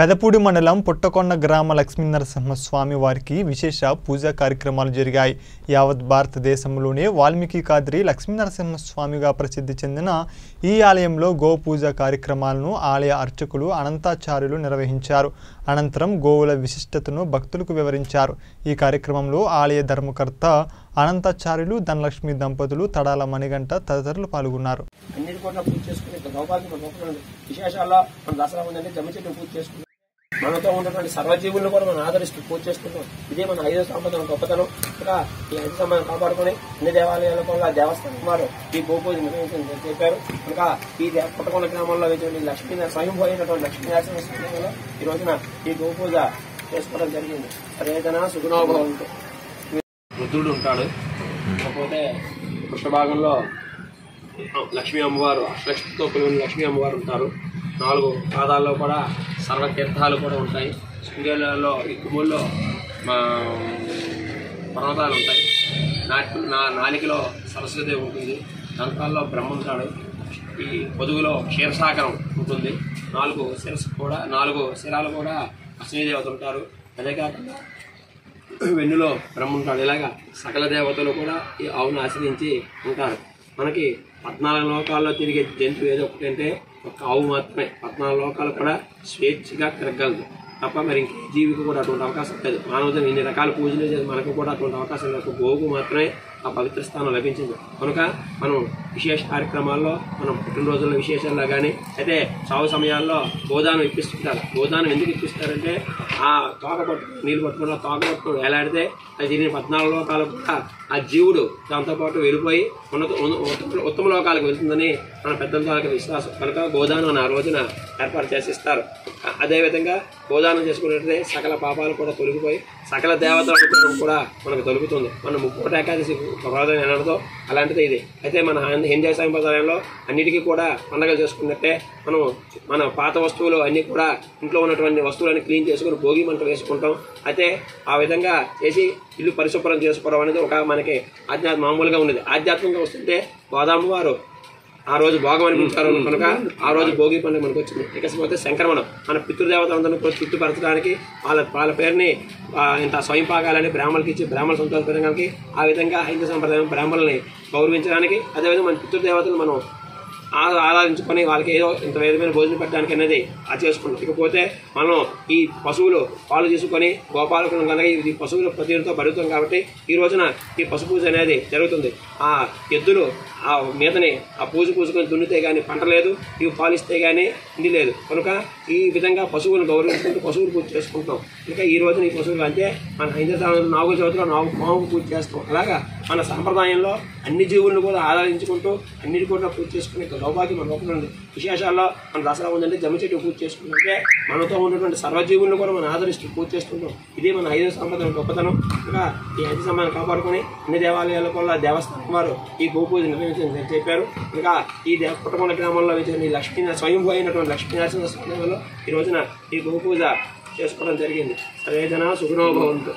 పెదపూడి మండలం పుట్టకొండ గ్రామ లక్ష్మీనరసింహస్వామి వారికి విశేష పూజా కార్యక్రమాలు జరిగాయి. యావత్ భారతదేశంలోనే వాల్మీకి కాద్రి లక్ష్మీనరసింహస్వామిగా ప్రసిద్ధి చెందిన ఈ ఆలయంలో గోపూజ కార్యక్రమాలను ఆలయ అర్చకులు అనంతాచార్యులు నిర్వహించారు. అనంతరం గోవుల విశిష్టతను భక్తులకు వివరించారు. ఈ కార్యక్రమంలో ఆలయ ధర్మకర్త అనంతాచార్యులు ధనలక్ష్మి దంపతులు తడాల మణిగంట తదితరులు పాల్గొన్నారు. అన్నిటి కూడా పూజ చేసుకుని విశేషాల్లో మన దసరా ఉందంటే జమ్మి చెట్టు పూజ చేసుకుంటాం మనతో ఉన్నటువంటి సర్వజీవులను కూడా మనం ఆదరిస్తూ పూజ చేసుకుంటాం ఇదే మన ఐదో సంబంధం గొప్పతనం. ఇంకా ఈ ఐదు సంబంధం కాపాడుకొని అన్ని దేవాలయాల కూడా దేవస్థానం వారు ఈ గోపూజ నిర్వహించని చెప్పారు. ఇంకా ఈ దే- పుట్టకొండ గ్రామంలో ఇటువంటి లక్ష్మీ స్వయంభూ అయినటువంటి లక్ష్మీనరసింహ సమయంలో ఈ రోజున ఈ గోపూజ చేసుకోవడం జరిగింది. సరేదన సుగుణోభవంతో రుద్రుడు ఉంటాడు. కాకపోతే పృష్ఠభాగంలో లక్ష్మీ అమ్మవారు అష్టలక్ష్మితో పిలువని లక్ష్మీ అమ్మవారు ఉంటారు. నాలుగు పాదాల్లో కూడా సర్వతీర్థాలు కూడా ఉంటాయి. సూర్యలలో ఈ మా పర్వతాలు ఉంటాయి. నాటి నా నాలికలో సరస్వతి ఉంటుంది. దంతాల్లో బ్రహ్మంతాడు. ఈ పొదుగులో క్షీరసాగరం ఉంటుంది. నాలుగు శిరస్సు కూడా నాలుగు శిరాలు కూడా అశ్వదేవత ఉంటారు. అదే కాకుండా వెన్నులో బ్రహ్మంతాడు. ఇలాగా సకల దేవతలు కూడా ఈ ఆవును ఆశ్రయించి ఉంటారు. మనకి పద్నాలుగు లోకాల్లో తిరిగే జంతువు ఏదో ఒకటి అంటే ఒక ఆవు మాత్రమే పద్నాలుగు లోకాలు కూడా స్వేచ్ఛగా తిరగలదు తప్ప మరి ఇంకే జీవికి కూడా అటువంటి అవకాశం లేదు. మానవుడు ఇన్ని రకాల పూజలు చేసి మనకు కూడా అటువంటి అవకాశం లేదు. గోగు మాత్రమే ఆ పవిత్ర స్థానం లభించింది. కనుక మనం విశేష కార్యక్రమాల్లో మనం పుట్టినరోజుల్లో విశేషాల్లో కానీ అయితే చావు సమయాల్లో గోదానం ఇప్పిస్తుంటారు. గోదానం ఎందుకు ఇప్పిస్తారంటే ఆ తోక పట్టు నీళ్ళు పట్టుకున్న తోక పట్టు వేలాడితే అది తిరిగిన పద్నాలుగు లోకాలు కూడా ఆ జీవుడు దాంతోపాటు వెళ్ళిపోయి ఉన్నత ఉత్తమ- ఉత్తమ లోకాలకు వెళ్తుందని మన పెద్దల తాలూకా విశ్వాసం. కనుక గోదానం ఆ రోజున ఏర్పాటు చేసిస్తారు ఇస్తారు. అదేవిధంగా గోదానం చేసుకున్నట్లయితే సకల పాపాలు కూడా తొలగిపోయి సకల దేవతల అనుగ్రహం కూడా మనకు దొరుకుతుంది మన ముక్కోట ఏకాదశి ప్రమాదం ఎనడదో అలాంటిది ఇది. అయితే మన హిం- హిందూ సంప్రదాయంలో అన్నిటికీ కూడా పండగలు చేసుకున్నట్టే మనం మన పాత వస్తువులు అన్నీ కూడా ఇంట్లో ఉన్నటువంటి వస్తువులన్నీ క్లీన్ చేసుకుని భోగి మంట వేసుకుంటాం. అయితే ఆ విధంగా చేసి ఇల్లు పరిశుభ్రం చేసుకోవడం అనేది ఒక మనకి ఆధ్యాత్మ మామూలుగా ఉండేది ఆధ్యాత్మికంగా వస్తుంటే గోదాము వారు ఆ రోజు భోగం అనిపించారు కనుక ఆ రోజు భోగి పండుగ మనకు వచ్చింది ఇకపోతే సంక్రమణం మన పితృదేవతలందరూ కూడా తృప్తిపరచడానికి వాళ్ళ వాళ్ళ పేరుని ఇంత స్వయం పాకాలని బ్రాహ్మణులకి ఇచ్చి బ్రాహ్మణ సంతోషపెట్టడానికి ఆ విధంగా హైందవ సంప్రదాయం బ్రాహ్మణుల్ని గౌరవించడానికి అదేవిధంగా మన పితృదేవతలు మనం ఆరాధించుకొని వాళ్ళకి ఏదో ఇంత విధమైన భోజనం పెట్టడానికి అనేది అది చేసుకుంటాం. ఇకపోతే మనం ఈ పశువులు పాలు తీసుకొని గోపాలకులు కనుక ఈ పశువులు ప్రతినిధితో పడుతాం కాబట్టి ఈ రోజున ఈ పశు పూజ అనేది జరుగుతుంది. ఆ ఎద్దులు ఆ మీదని ఆ పూజ పూసుకొని దున్నితే కానీ పంట లేదు ఇవి పాలిస్తే కానీ ఇండి లేదు. కనుక ఈ విధంగా పశువులను గౌరవించుకుంటూ పశువులు పూజ చేసుకుంటాం. ఇంకా ఈ రోజున ఈ పశువులు అంటే మన హైదరాబాద్ నాగుల చవితిలో నాగు మాము పూజ చేస్తాం. అలాగా? మన సాంప్రదాయంలో అన్ని జీవులను కూడా ఆరాధించుకుంటూ అన్నిటి కూడా పూజ చేసుకునే సౌభాగ్యం మన లోపల ఉంది. విశేషాల్లో మన దసరా ఉందంటే జమ్మ చెట్టు పూజ చేసుకుంటుంటే మనతో ఉన్నటువంటి సర్వజీవులను కూడా మనం ఆదరిస్తూ పూజ చేసుకుంటాం. ఇది మన ఐదో సంప్రదాయం గొప్పతనం. ఇంకా ఈ ఐదు సమయాన్ని కాపాడుకొని అన్ని దేవాలయాల కూడా దేవస్థానం వారు ఈ గోపూజ నిర్వహించని చెప్పారు. ఇంకా ఈ దే పుట్టకొండ గ్రామంలో వచ్చిన ఈ లక్ష్మీ స్వయంభూ అయినటువంటి లక్ష్మీనరసింహ స్వామి ఈ రోజున ఈ గోపూజ చేసుకోవడం జరిగింది. సరేజన సుఖనోభవంతో